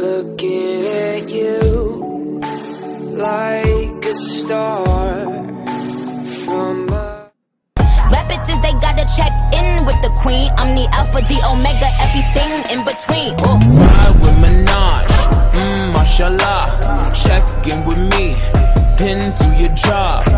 looking at you like a star from above. Rap bitches, they gotta check in with the queen. I'm the alpha, the omega, everything in between. Oh. Ride with Minaj, mmm, mashallah. Check in with me, pin to your job.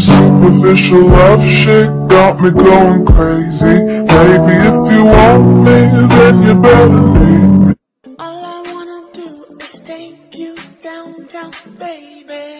The superficial love shit got me going crazy. Maybe if you want me, then you better leave me. All I wanna do is take you downtown, baby.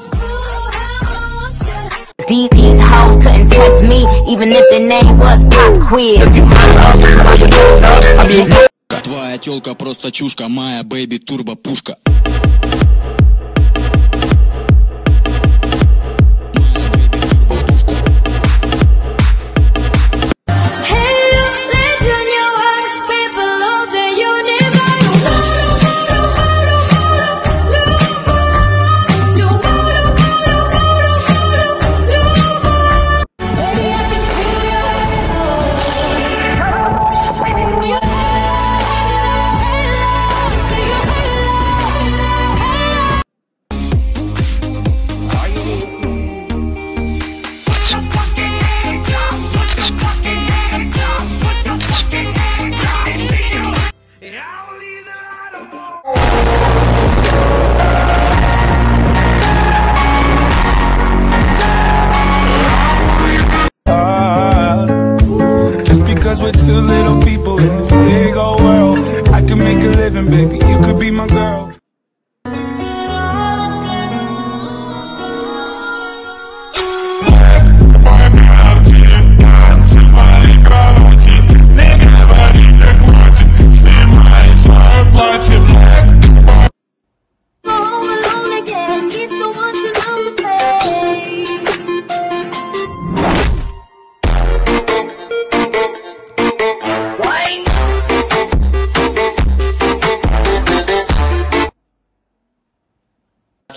Strong. These, hoes couldn't test me, even if the name was Pop Quiz. Твоя телка просто чушка, моя бэйби турбо пушка.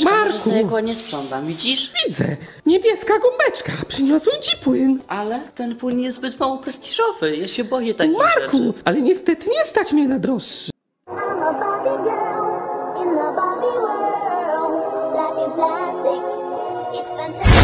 Marku! Ja nie sprzątam, widzisz? Widzę. Niebieska gąbeczka. Przyniosłem ci płyn. Ale ten płyn jest zbyt mało prestiżowy. Ja się boję takich Marku! rzeczy. Ale niestety nie stać mnie na droższy. I'm a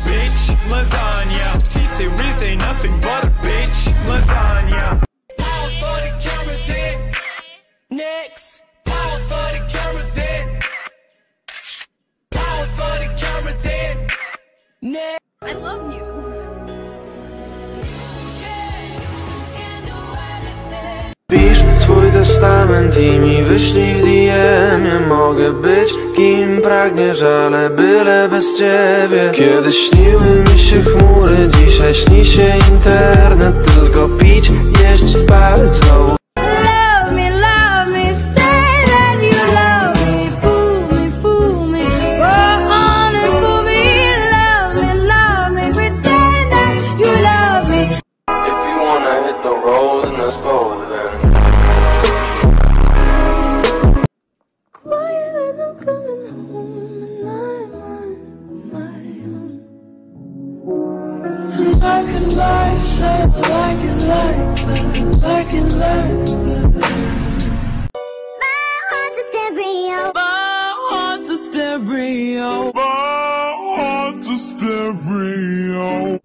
Pisz swój testament i mi wyślij w DM-ie Mogę być kim pragniesz, ale byle bez ciebie. Kiedyś śniły mi się chmury, dzisiaj śni się internet. Tylko pić, jeść, spać, znowu Like it like, say like it like that, like it like that. My heart's a stereo. My heart's a stereo. My heart's a stereo.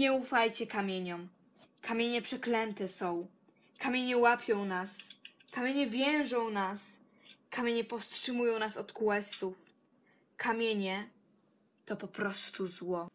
Nie ufajcie kamieniom. Kamienie przeklęte są. Kamienie łapią nas. Kamienie więżą nas. Kamienie powstrzymują nas od questów. Kamienie to po prostu zło.